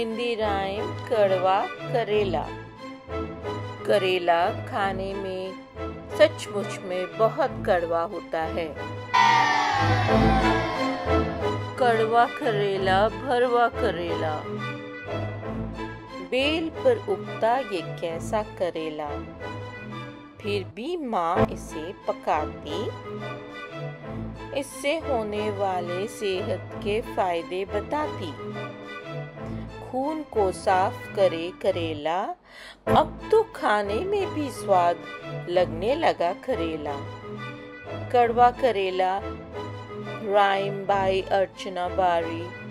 Hindi rhyme कड़वा करेला। करेला खाने में सचमुच में बहुत कड़वा होता है। कड़वा करेला, भरवा करेला। बेल पर उगता ये कैसा करेला? फिर भी माँ इसे पकाती। इससे होने वाले सेहत के फ़ायदे बताती। खून को साफ़ करे करेला, अब तो खाने में भी स्वाद लगने लगा करेला। कड़वा करेला, राइम बाई अर्चना बारी।